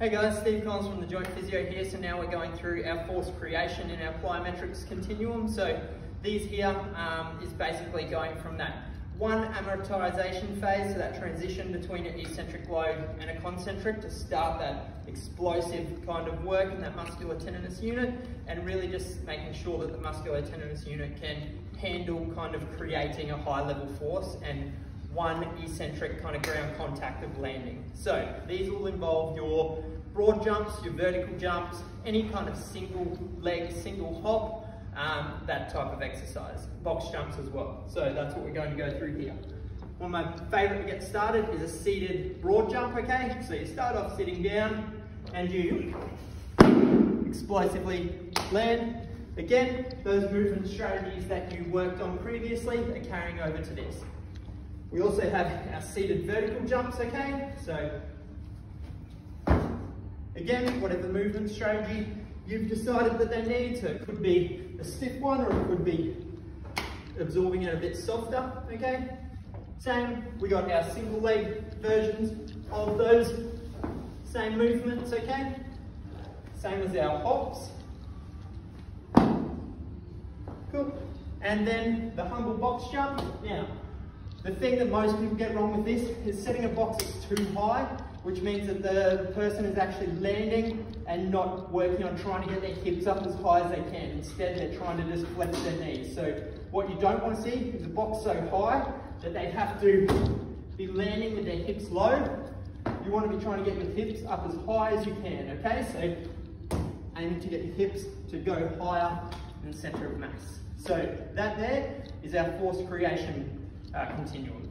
Hey guys, Steve Collins from the Joint Physio here. So now we're going through our force creation in our plyometrics continuum. So these here um, is basically going from that one amortization phase, so that transition between an eccentric load and a concentric to start that explosive kind of work in that musculotendinous unit and really just making sure that the musculotendinous unit can handle kind of creating a high level force and one eccentric kind of ground contact of landing. So these will involve your broad jumps, your vertical jumps, any kind of single leg, single hop, um, that type of exercise. Box jumps as well. So that's what we're going to go through here. One of my favorite to get started is a seated broad jump, okay? So you start off sitting down and you explosively land. Again, those movement strategies that you worked on previously are carrying over to this. We also have our seated vertical jumps, okay? So again, whatever movement strategy you've decided that they need, so it could be a stiff one or it could be absorbing it a bit softer, okay? Same, we got our single leg versions of those same movements, okay? Same as our hops. Cool. And then the humble box jump. Now, the thing that most people get wrong with this is setting a box that's too high, which means that the person is actually landing and not working on trying to get their hips up as high as they can. Instead, they're trying to just flex their knees. So what you don't want to see is a box so high that they have to be landing with their hips low. You want to be trying to get your hips up as high as you can, okay? So aiming to get your hips to go higher than center of mass. So that there is our force creation uh, continuum.